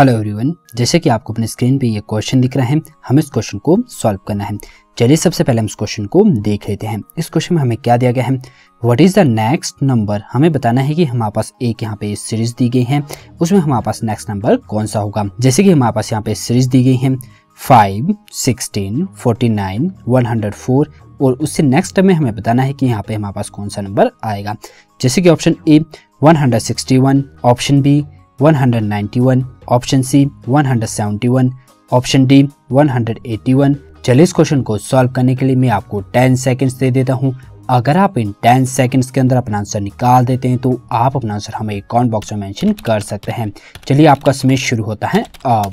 Hello everyone जैसे कि आपको अपने स्क्रीन पे ये क्वेश्चन दिख रहा है, हमें इस क्वेश्चन को सॉल्व करना है। चलिए सबसे पहले हम इस क्वेश्चन को देख लेते हैं। इस क्वेश्चन में हमें क्या दिया गया है? What is the next number हमें बताना है कि हमारे पास एक यहाँ पे सीरीज़ दी गई है। उसमें हमारे पास नेक्स्ट नंबर कौन सा होगा? जैसे कि हमारे पास यहाँ पे सीरीज़ दी गई है। Five sixteen forty nine one hundred four और उससे नेक्स्ट में हमें बताना है कि यहाँ पे हमारे पास कौन सा नंबर आएगा। जैसे कि option A 161 option B 191 option C 171 option D 181 चलिए इस क्वेश्चन को सॉल्व करने के लिए मैं आपको 10 सेकंड्स दे देता हूँ। अगर आप इन 10 सेकंड्स के अंदर अपना आंसर निकाल देते हैं तो आप अपना आंसर हमें कॉमेंट बॉक्स में मेंशन कर सकते हैं। चलिए आपका समय शुरू होता है अब।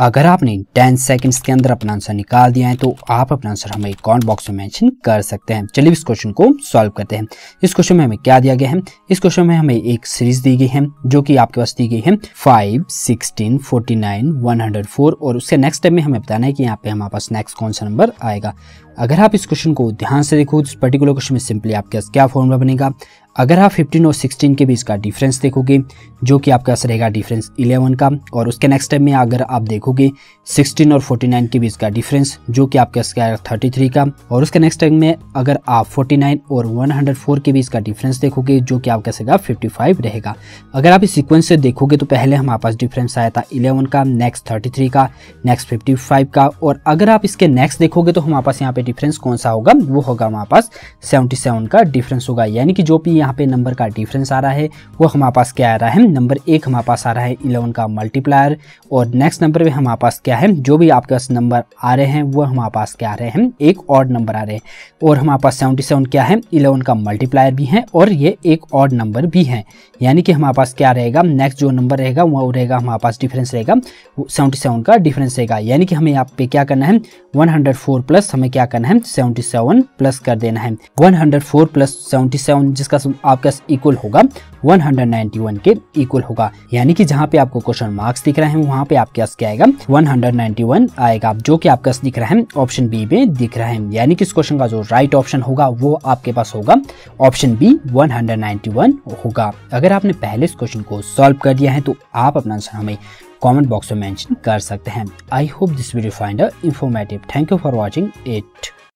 अगर आपने 10 सेकंड्स के अंदर अपना आंसर निकाल दिया है तो आप अपना आंसर हमें कमेंट बॉक्स में मेंशन कर सकते हैं। चलिए इस क्वेश्चन को सॉल्व करते हैं। इस क्वेश्चन में हमें क्या दिया गया है? इस क्वेश्चन में हमें एक सीरीज़ दी गई है, जो कि आपके पास दी गई है five sixteen forty nine one hundred four और उसके नेक्स्ट टाइम में हमें बताना है कि यहाँ पे हमारे पास नेक्स्ट कौन सा नंबर आएगा। अगर आप इस क्वेश्चन को ध्यान से देखो तो इस पर्टिकुलर क्वेश्चन में सिंपली आपके पास क्या फॉर्मूला बनेगा? अगर आप 15 और 16 के बीच का डिफरेंस देखोगे, जो कि आपके पास रहेगा डिफरेंस 11 का, और उसके नेक्स्ट टाइम में अगर आप देखोगे 16 और 49 के बीच का डिफरेंस जो कि आपके पास आएगा 33 का, और उसके नेक्स्ट टाइम में अगर आप 49 और 104 के बीच का डिफरेंस देखोगे, जो कि आपका आएगा 55 रहेगा। अगर आप इस सिक्वेंस से देखोगे तो पहले हमारे पास डिफरेंस आया था इलेवन का नेक्स्ट थर्टी का नेक्स्ट फिफ्टी का, और अगर आप इसके नेक्स्ट देखोगे तो हमारे पास यहाँ पे डिफरेंस कौन सा होगा? वो होगा हमारे पास सेवेंटी का डिफरेंस होगा। यानी कि जो भी यहाँ पे नंबर का डिफरेंस आ रहा है, वो हमारे पास क्या आ रहा है? नंबर एक हमारे पास आ रहा है इलेवन का मल्टीप्लायर और नेक्स्ट नंबर पे हमारे पास क्या है? जो भी आपके पास नंबर आ रहे हैं, वो हमारे पास क्या आ रहे हैं? एक ऑड नंबर आ रहे हैं। और हमारे पास सेवेंटी सेवन क्या है? इलेवन का मल्टीप्लायर भी है और ये एक ऑड नंबर भी है। यानी कि हमारे पास क्या रहेगा? नेक्स्ट जो नंबर रहेगा, वो रहेगा हमारे पास डिफरेंस रहेगा। सेवेंटी सेवन का डिफरेंस रहेगा। यानी कि हमें यहाँ पे क्या करना है? वन हंड्रेड फोर प्लस हमें क्या करना है? सेवेंटी सेवन प्लस कर देना है। One hundred four plus seventy seven जिसका आपका इक्वल होगा 191 के इक्वल होगा। यानी कि जहाँ पे आपको क्वेश्चन मार्क्स दिख रहे हैं, वहाँ पे आपके क्या आएगा? 191 आएगा। जो कि आपके दिख रहा है ऑप्शन बी में दिख रहा है। यानी कि इस क्वेश्चन का जो राइट ऑप्शन होगा, वो आपके पास होगा। ऑप्शन बी 191 होगा। अगर आपने पहले इस क्वेश्चन को सॉल्व कर दिया है तो आप अपना आंसर हमें कमेंट बॉक्स में मेंशन कर सकते हैं। I hope this video find informative thank you for watching it